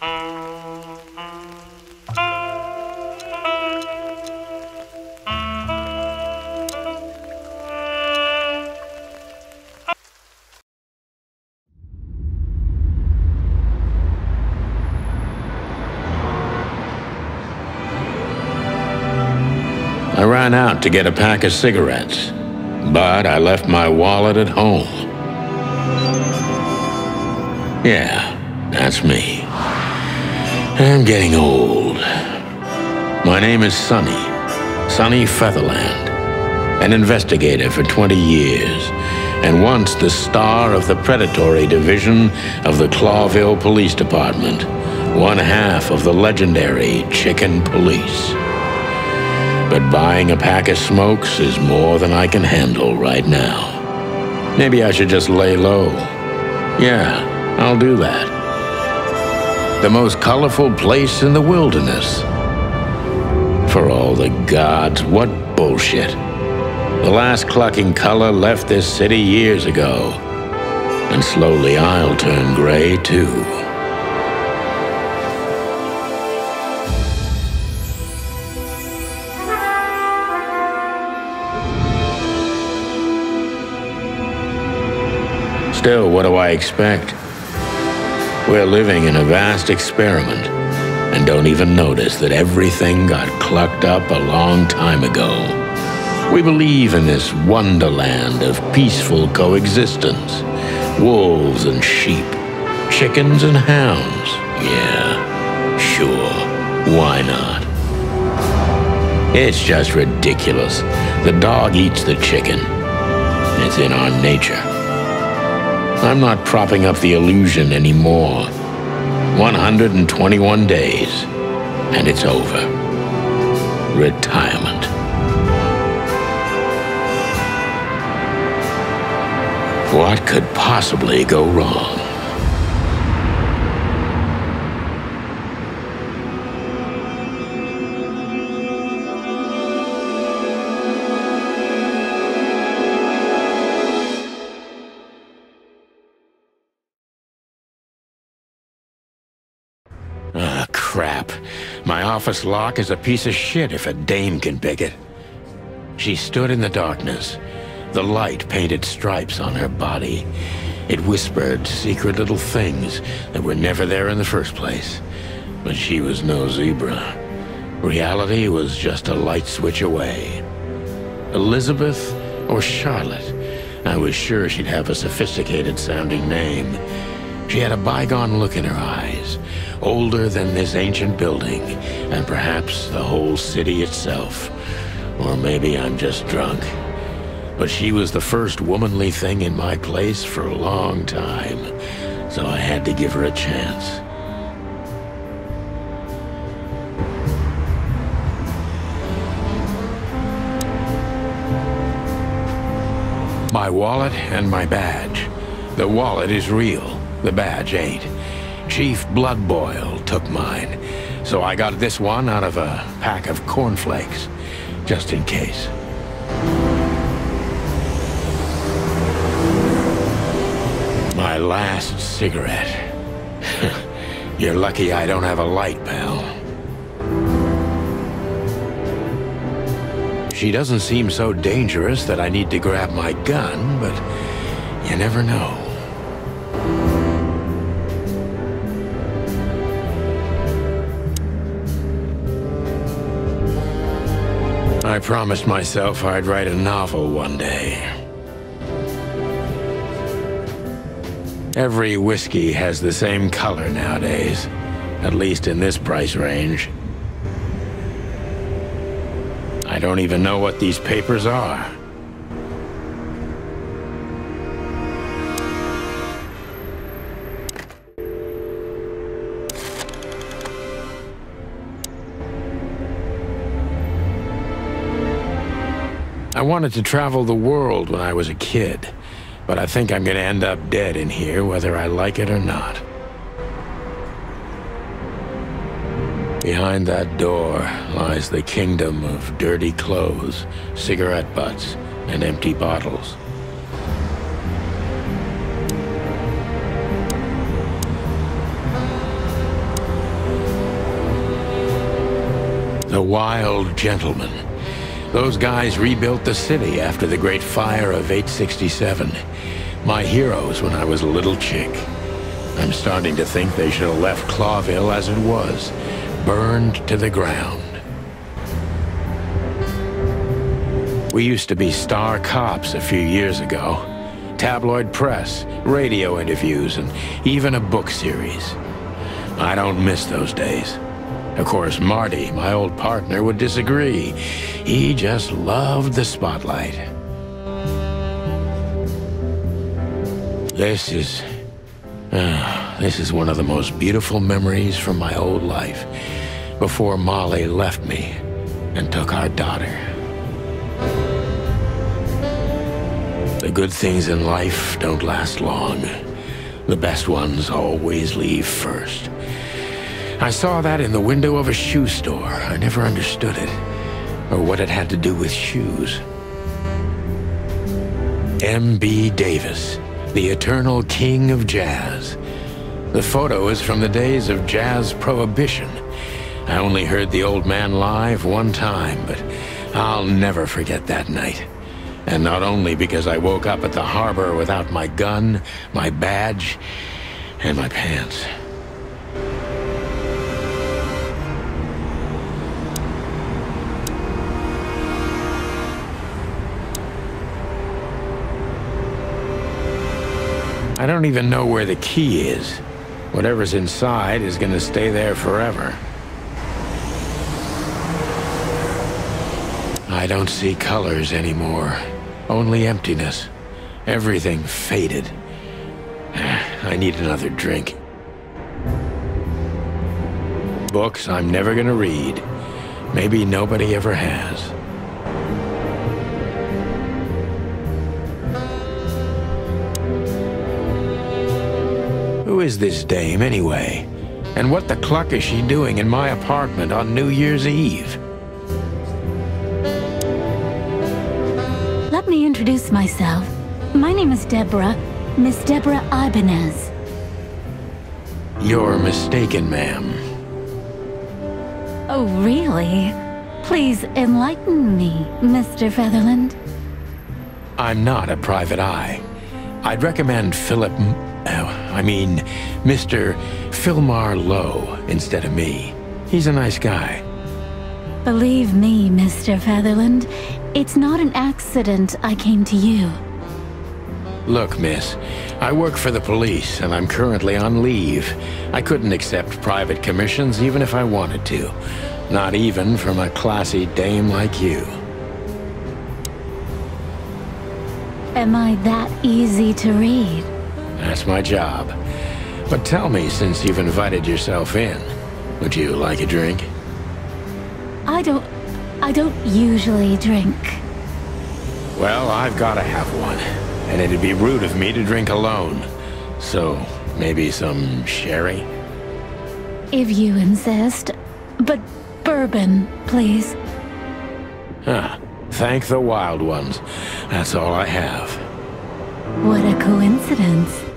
I ran out to get a pack of cigarettes, but I left my wallet at home. Yeah, that's me. I'm getting old. My name is Sonny, Sonny Featherland, an investigator for 20 years, and once the star of the predatory division of the Clawville Police Department, one half of the legendary Chicken Police. But buying a pack of smokes is more than I can handle right now. Maybe I should just lay low. Yeah, I'll do that. The most colorful place in the wilderness. For all the gods, what bullshit. The last clucking color left this city years ago. And slowly I'll turn gray too. Still, what do I expect? We're living in a vast experiment and don't even notice that everything got clucked up a long time ago. We believe in this wonderland of peaceful coexistence. Wolves and sheep, chickens and hounds. Yeah, sure, why not? It's just ridiculous. The dog eats the chicken. It's in our nature. I'm not propping up the illusion anymore. 121 days, and it's over. Retirement. What could possibly go wrong? Office lock is a piece of shit if a dame can pick it. She stood in the darkness. The light painted stripes on her body. It whispered secret little things that were never there in the first place. But she was no zebra. Reality was just a light switch away. Elizabeth or Charlotte? I was sure she'd have a sophisticated sounding name. She had a bygone look in her eyes, older than this ancient building, and perhaps the whole city itself. Or maybe I'm just drunk. But she was the first womanly thing in my place for a long time, so I had to give her a chance. My wallet and my badge. The wallet is real, the badge ain't. Chief Bloodboil took mine, so I got this one out of a pack of cornflakes, just in case. My last cigarette. You're lucky I don't have a light, pal. She doesn't seem so dangerous that I need to grab my gun, but you never know. Promised myself I'd write a novel one day. Every whiskey has the same color nowadays, at least in this price range. I don't even know what these papers are. wanted to travel the world when I was a kid, but I think I'm going to end up dead in here whether I like it or not. Behind that door lies the kingdom of dirty clothes, cigarette butts, and empty bottles. The wild gentleman those guys rebuilt the city after the Great Fire of 867. My heroes when I was a little chick. I'm starting to think they should have left Clawville as it was, burned to the ground. We used to be star cops a few years ago. Tabloid press, radio interviews, and even a book series. I don't miss those days. Of course, Marty, my old partner, would disagree. He just loved the spotlight. This is... Uh, this is one of the most beautiful memories from my old life, before Molly left me and took our daughter. The good things in life don't last long. The best ones always leave first. I saw that in the window of a shoe store. I never understood it, or what it had to do with shoes. M.B. Davis, the eternal king of jazz. The photo is from the days of jazz prohibition. I only heard the old man live one time, but I'll never forget that night. And not only because I woke up at the harbor without my gun, my badge, and my pants. I don't even know where the key is. Whatever's inside is gonna stay there forever. I don't see colors anymore. Only emptiness. Everything faded. I need another drink. Books I'm never gonna read. Maybe nobody ever has. Who is this dame, anyway? And what the cluck is she doing in my apartment on New Year's Eve? Let me introduce myself. My name is Deborah, Miss Deborah Ibanez. You're mistaken, ma'am. Oh, really? Please enlighten me, Mr. Featherland. I'm not a private eye. I'd recommend Philip... Oh, I mean, Mr. Philmar Lowe instead of me. He's a nice guy. Believe me, Mr. Featherland, it's not an accident I came to you. Look, miss, I work for the police, and I'm currently on leave. I couldn't accept private commissions even if I wanted to. Not even from a classy dame like you. Am I that easy to read? That's my job. But tell me, since you've invited yourself in, would you like a drink? I don't... I don't usually drink. Well, I've gotta have one. And it'd be rude of me to drink alone. So, maybe some sherry? If you insist. But bourbon, please. Huh. Thank the wild ones. That's all I have. What a coincidence.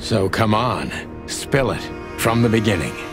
So come on, spill it from the beginning.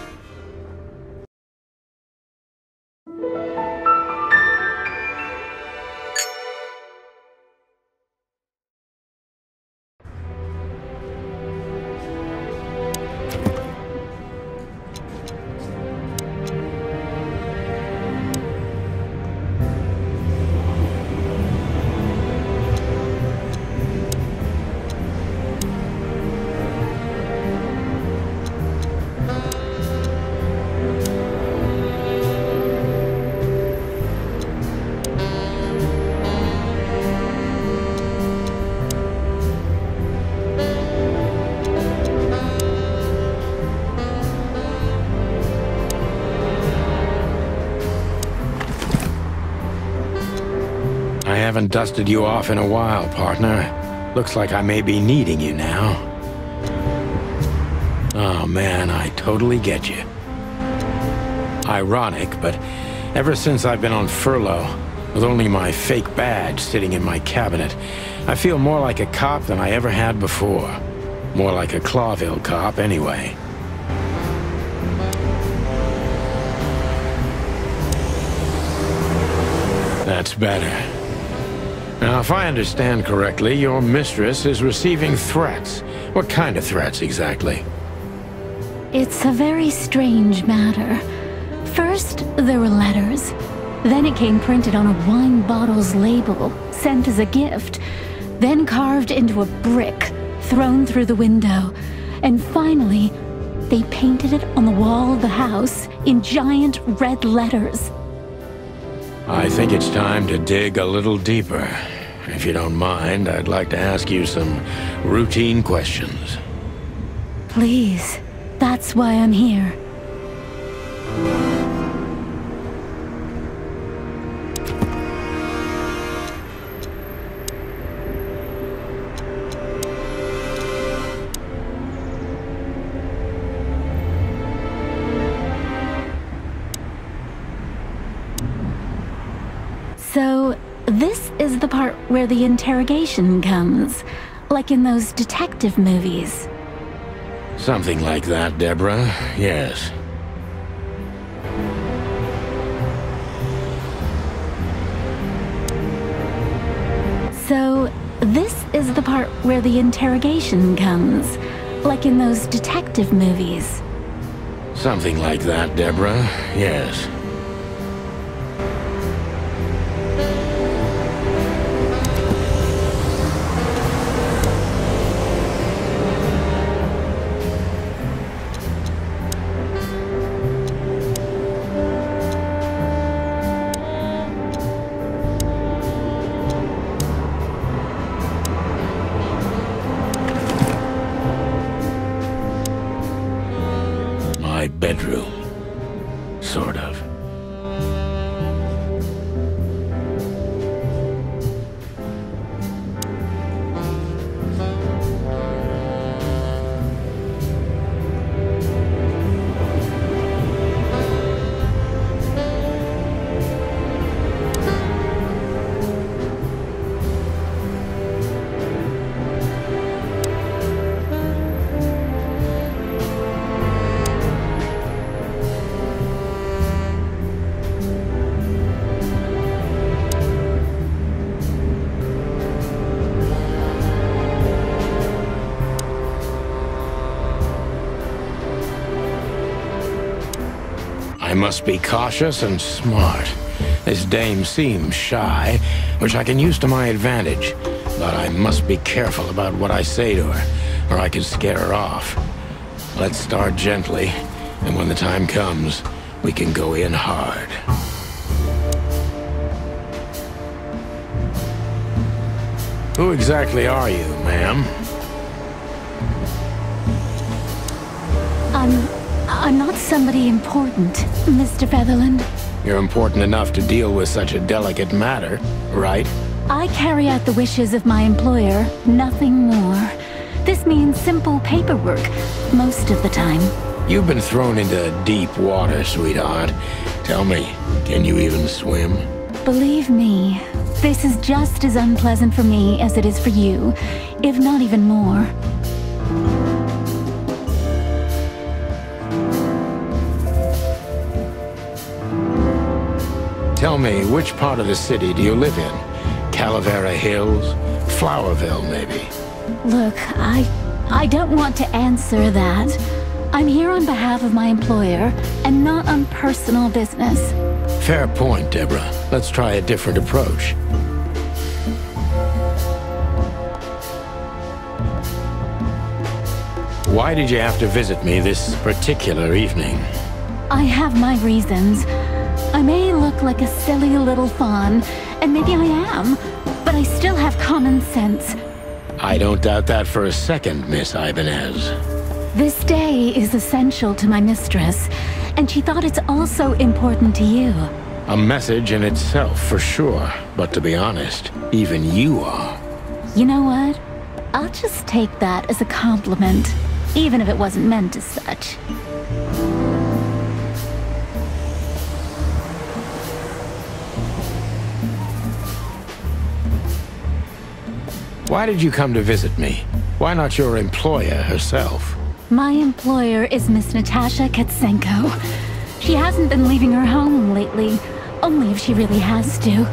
Haven't dusted you off in a while, partner. Looks like I may be needing you now. Oh man, I totally get you. Ironic, but ever since I've been on furlough, with only my fake badge sitting in my cabinet, I feel more like a cop than I ever had before. More like a Clawville cop, anyway. That's better. If I understand correctly, your mistress is receiving threats. What kind of threats, exactly? It's a very strange matter. First, there were letters. Then it came printed on a wine bottle's label, sent as a gift. Then carved into a brick, thrown through the window. And finally, they painted it on the wall of the house in giant red letters. I think it's time to dig a little deeper. If you don't mind, I'd like to ask you some routine questions. Please, that's why I'm here. So, this is the part where the interrogation comes. Like in those detective movies. Something like that, Deborah. Yes. So, this is the part where the interrogation comes. Like in those detective movies. Something like that, Deborah. Yes. Must be cautious and smart. This dame seems shy, which I can use to my advantage. But I must be careful about what I say to her, or I could scare her off. Let's start gently, and when the time comes, we can go in hard. Who exactly are you, ma'am? I'm not somebody important, Mr. Featherland. You're important enough to deal with such a delicate matter, right? I carry out the wishes of my employer, nothing more. This means simple paperwork, most of the time. You've been thrown into deep water, sweetheart. Tell me, can you even swim? Believe me, this is just as unpleasant for me as it is for you, if not even more. Tell me, which part of the city do you live in? Calavera Hills? Flowerville, maybe? Look, I... I don't want to answer that. I'm here on behalf of my employer, and not on personal business. Fair point, Deborah. Let's try a different approach. Why did you have to visit me this particular evening? I have my reasons. I may look like a silly little fawn, and maybe I am, but I still have common sense. I don't doubt that for a second, Miss Ibanez. This day is essential to my mistress, and she thought it's also important to you. A message in itself, for sure. But to be honest, even you are. You know what? I'll just take that as a compliment, even if it wasn't meant as such. Why did you come to visit me? Why not your employer herself? My employer is Miss Natasha Catzenko. She hasn't been leaving her home lately, only if she really has to.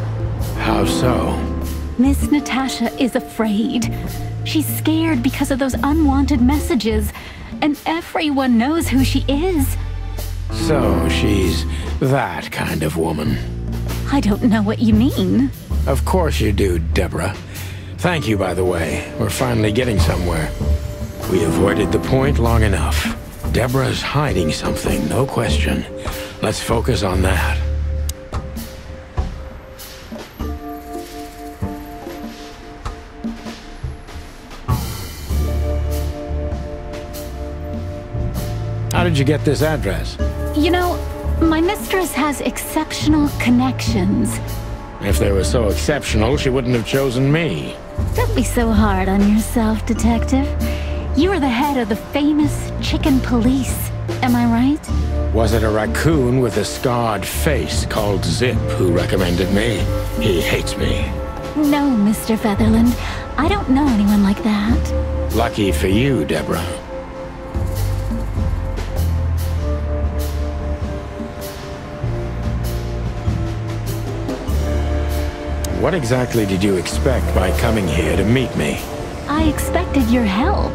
How so? Miss Natasha is afraid. She's scared because of those unwanted messages, and everyone knows who she is. So she's that kind of woman. I don't know what you mean. Of course you do, Deborah. Thank you, by the way. We're finally getting somewhere. We avoided the point long enough. Deborah's hiding something, no question. Let's focus on that. How did you get this address? You know, my mistress has exceptional connections. If they were so exceptional, she wouldn't have chosen me. Don't be so hard on yourself, Detective. You are the head of the famous Chicken Police. Am I right? Was it a raccoon with a scarred face called Zip who recommended me? He hates me. No, Mr. Featherland. I don't know anyone like that. Lucky for you, Deborah. What exactly did you expect by coming here to meet me? I expected your help,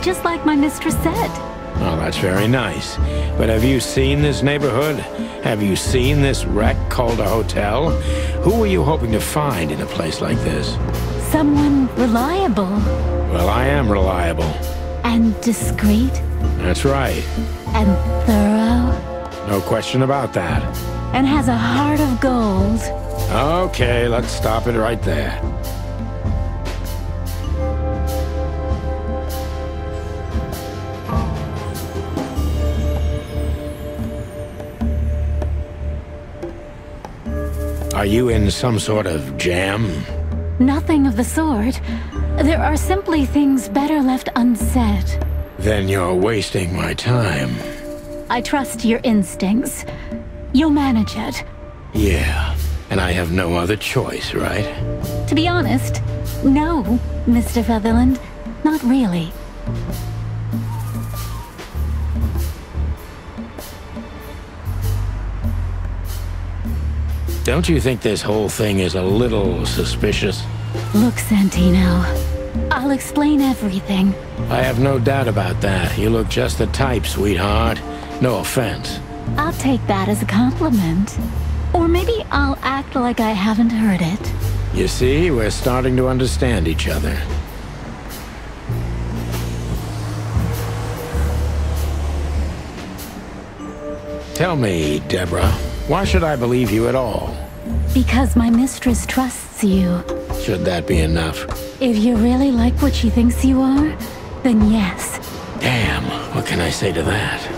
just like my mistress said. Oh, that's very nice. But have you seen this neighborhood? Have you seen this wreck called a hotel? Who were you hoping to find in a place like this? Someone reliable. Well, I am reliable. And discreet. That's right. And thorough. No question about that. And has a heart of gold. Okay, let's stop it right there. Are you in some sort of jam? Nothing of the sort. There are simply things better left unsaid. Then you're wasting my time. I trust your instincts. You'll manage it. Yeah, and I have no other choice, right? To be honest, no, Mr. Featherland. Not really. Don't you think this whole thing is a little suspicious? Look, Santino. I'll explain everything. I have no doubt about that. You look just the type, sweetheart. No offense. I'll take that as a compliment. Or maybe I'll act like I haven't heard it. You see, we're starting to understand each other. Tell me, Deborah, why should I believe you at all? Because my mistress trusts you. Should that be enough? If you really like what she thinks you are, then yes. Damn, what can I say to that?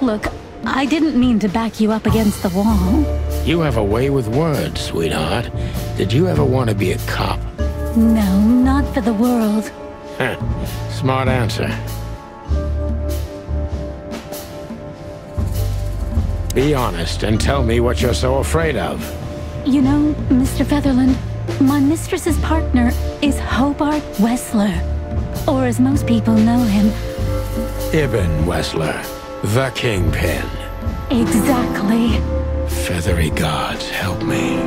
Look, I didn't mean to back you up against the wall. You have a way with words, sweetheart. Did you ever want to be a cop? No, not for the world. Smart answer. Be honest and tell me what you're so afraid of. You know, Mr. Featherland, my mistress's partner is Hobart Wessler. Or as most people know him, Ibn Wessler, the Kingpin. exactly. Feathery gods, help me.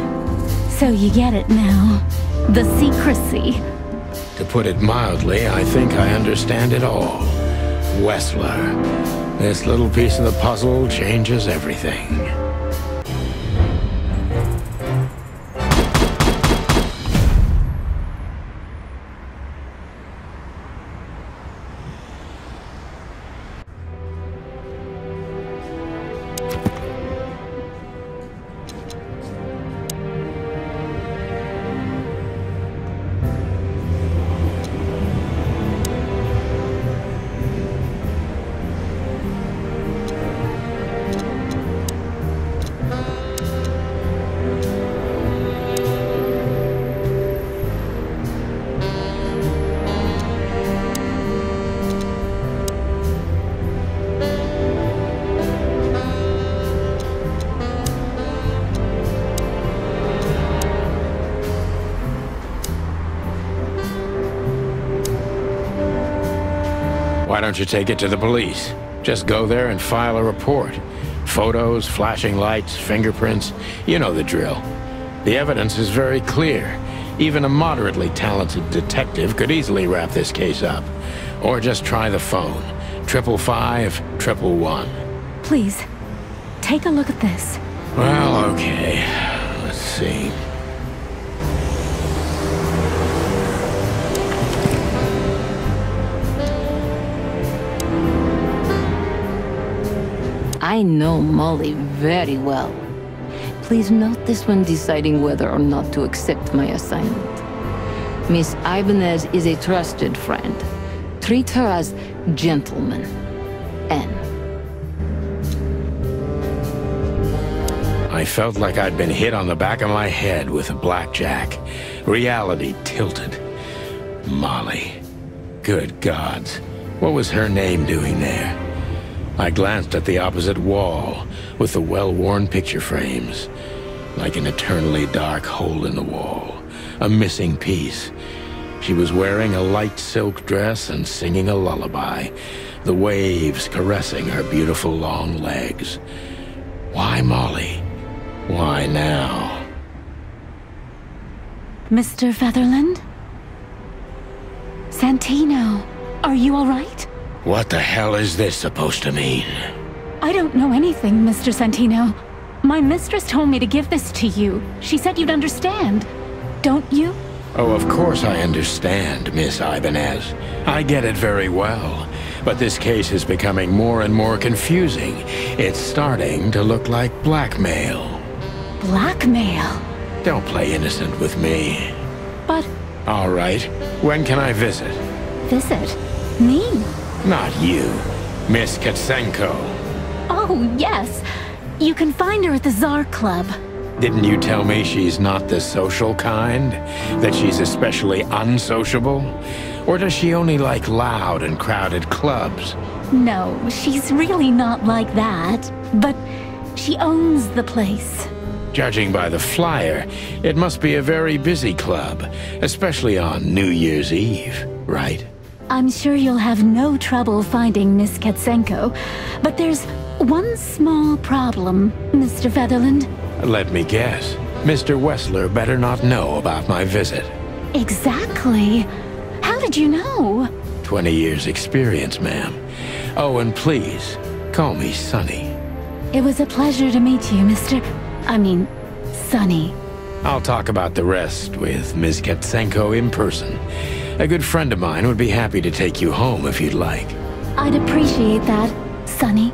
So you get it now. The secrecy. To put it mildly, I think I understand it all. Wessler. This little piece of the puzzle changes everything. Don't you take it to the police? Just go there and file a report. Photos, flashing lights, fingerprints, you know the drill. The evidence is very clear. Even a moderately talented detective could easily wrap this case up. Or just try the phone. Triple five, triple one. Please, take a look at this. Well, okay. Let's see. I know Molly very well. Please note this when deciding whether or not to accept my assignment. Miss Ibanez is a trusted friend. Treat her as gentleman. N. I felt like I'd been hit on the back of my head with a blackjack. Reality tilted. Molly. Good gods. What was her name doing there? I glanced at the opposite wall, with the well-worn picture frames. Like an eternally dark hole in the wall. A missing piece. She was wearing a light silk dress and singing a lullaby, the waves caressing her beautiful long legs. Why Molly? Why now? Mr. Featherland? Santino, are you all right? What the hell is this supposed to mean? I don't know anything, Mr. Santino. My mistress told me to give this to you. She said you'd understand. Don't you? Oh, of course I understand, Miss Ibanez. I get it very well. But this case is becoming more and more confusing. It's starting to look like blackmail. Blackmail? Don't play innocent with me. But... All right. When can I visit? Visit? Me? Not you. Miss Catzenko. Oh, yes. You can find her at the Czar Club. Didn't you tell me she's not the social kind? That she's especially unsociable? Or does she only like loud and crowded clubs? No, she's really not like that. But she owns the place. Judging by the flyer, it must be a very busy club, especially on New Year's Eve, right? I'm sure you'll have no trouble finding Miss Catzenko, but there's one small problem, Mr. Featherland. Let me guess. Mr. Wessler better not know about my visit. Exactly. How did you know? Twenty years experience, ma'am. Oh, and please, call me Sonny. It was a pleasure to meet you, Mr. I mean, Sonny. I'll talk about the rest with Ms. Catzenko in person. A good friend of mine would be happy to take you home if you'd like. I'd appreciate that, Sonny.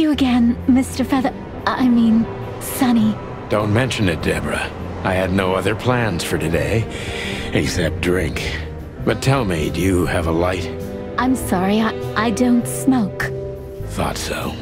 You again, Mr. Feather... I mean, Sonny. Don't mention it, Deborah. I had no other plans for today, except drink. But tell me, do you have a light? I'm sorry, I, I don't smoke. Thought so.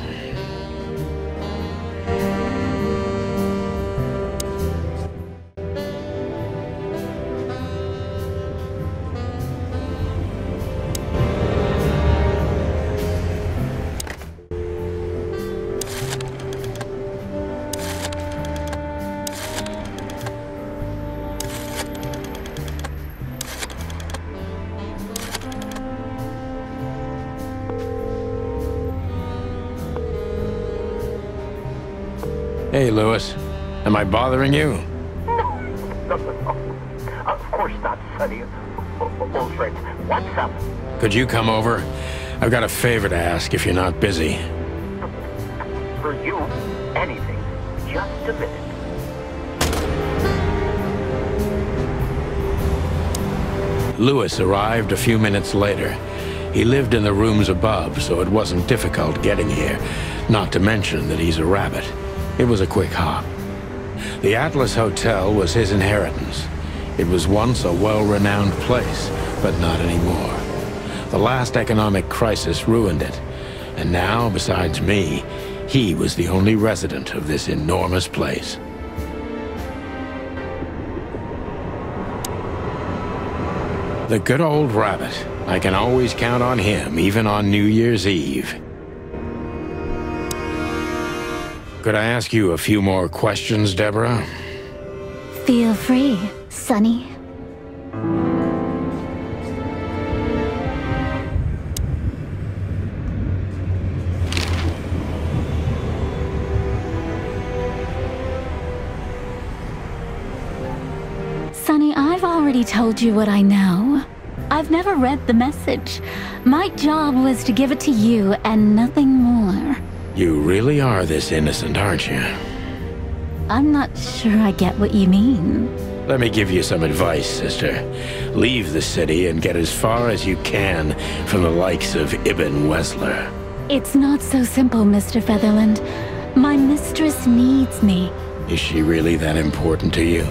Hey, Lewis. Am I bothering you? No, no, no. Of course not, Sonny. Friend, what's up? Could you come over? I've got a favor to ask if you're not busy. For you, anything. Just a minute. Lewis arrived a few minutes later. He lived in the rooms above, so it wasn't difficult getting here, not to mention that he's a rabbit. It was a quick hop. The Atlas Hotel was his inheritance. It was once a well-renowned place, but not anymore. The last economic crisis ruined it. And now, besides me, he was the only resident of this enormous place. The good old rabbit. I can always count on him, even on New Year's Eve. Could I ask you a few more questions, Deborah? Feel free, Sonny. Sonny, I've already told you what I know. I've never read the message. My job was to give it to you and nothing more. You really are this innocent, aren't you? I'm not sure I get what you mean. Let me give you some advice, sister. Leave the city and get as far as you can from the likes of Ibn Wessler. It's not so simple, Mr. Featherland. My mistress needs me. Is she really that important to you?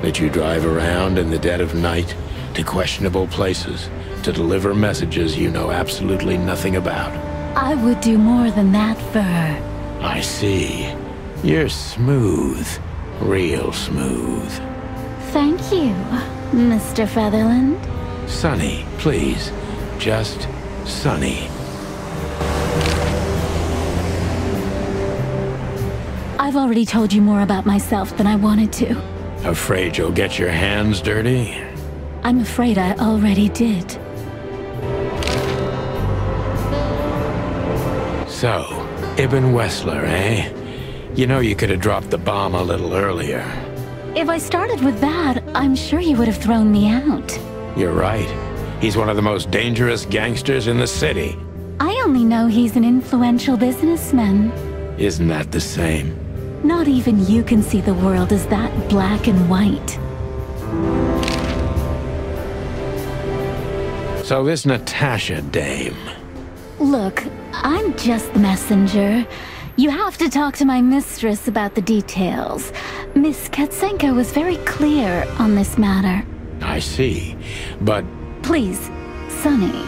That you drive around in the dead of night to questionable places to deliver messages you know absolutely nothing about? I would do more than that for her. I see. You're smooth. Real smooth. Thank you, Mr. Featherland. Sonny, please. Just Sonny. I've already told you more about myself than I wanted to. Afraid you'll get your hands dirty? I'm afraid I already did. So, Ibn Wessler, eh? You know you could have dropped the bomb a little earlier. If I started with that, I'm sure you would have thrown me out. You're right. He's one of the most dangerous gangsters in the city. I only know he's an influential businessman. Isn't that the same? Not even you can see the world as that black and white. So this Natasha dame. Look, I'm just the messenger. You have to talk to my mistress about the details. Miss Catzenko was very clear on this matter. I see. But Please, Sonny,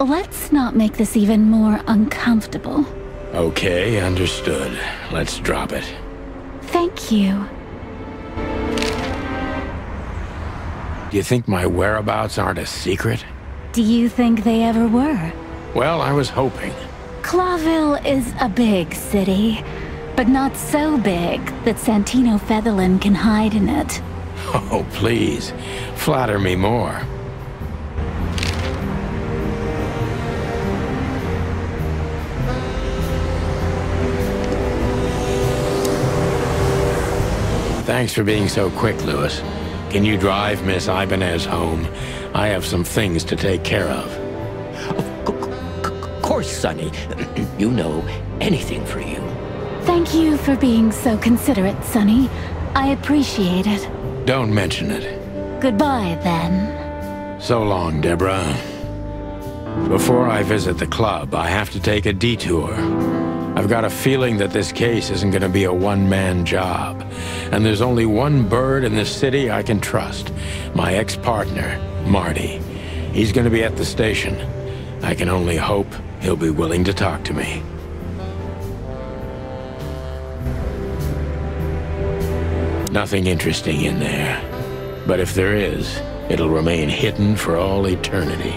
let's not make this even more uncomfortable. okay, understood. Let's drop it. Thank you. Do you think my whereabouts aren't a secret? Do you think they ever were? Well, I was hoping. Clawville is a big city, but not so big that Santino Featherland can hide in it. Oh, please. Flatter me more. Thanks for being so quick, Lewis. Can you drive Miss Ibanez home? I have some things to take care of. Of course, Sonny. you know anything for you. Thank you for being so considerate, Sonny. I appreciate it. Don't mention it. Goodbye, then. So long, Deborah. Before I visit the club, I have to take a detour. I've got a feeling that this case isn't going to be a one-man job. And there's only one bird in this city I can trust. My ex-partner, Marty. He's going to be at the station. I can only hope he'll be willing to talk to me. Nothing interesting in there. But if there is, it'll remain hidden for all eternity.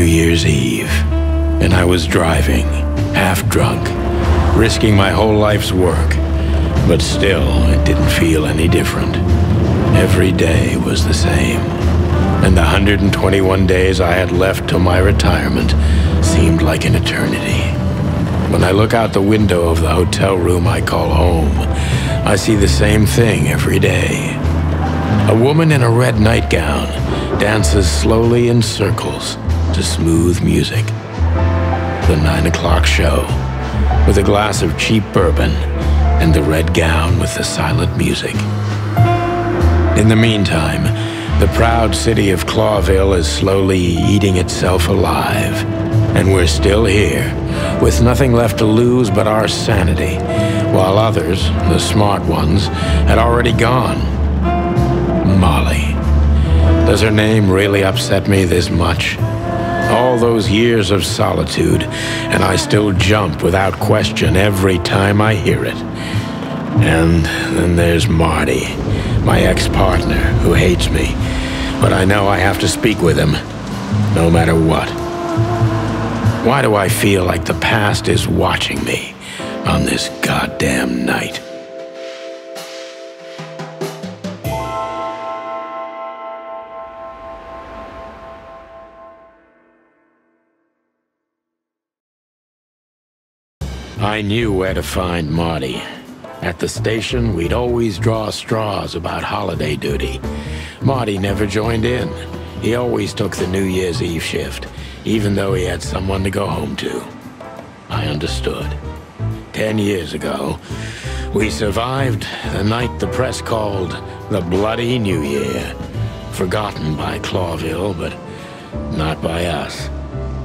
New Year's Eve. and I was driving, half drunk, risking my whole life's work. But still, it didn't feel any different. Every day was the same. And the 121 days I had left till my retirement seemed like an eternity. When I look out the window of the hotel room I call home, I see the same thing every day. A woman in a red nightgown dances slowly in circles to smooth music. The nine o'clock show, with a glass of cheap bourbon and the red gown with the silent music. In the meantime, the proud city of Clawville is slowly eating itself alive. And we're still here, with nothing left to lose but our sanity, while others, the smart ones, had already gone. Molly. Does her name really upset me this much? All those years of solitude, and I still jump without question every time I hear it. And then there's Marty, my ex-partner, who hates me. But I know I have to speak with him, no matter what. Why do I feel like the past is watching me on this goddamn night? I knew where to find Marty. At the station, we'd always draw straws about holiday duty. Marty never joined in. He always took the New Year's Eve shift, even though he had someone to go home to. I understood. Ten years ago, we survived the night the press called the Bloody New Year. Forgotten by Clawville, but not by us.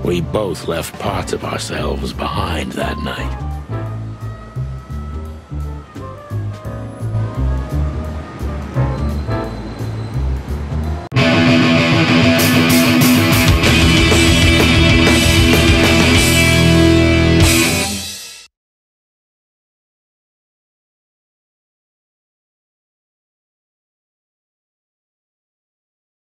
We both left parts of ourselves behind that night.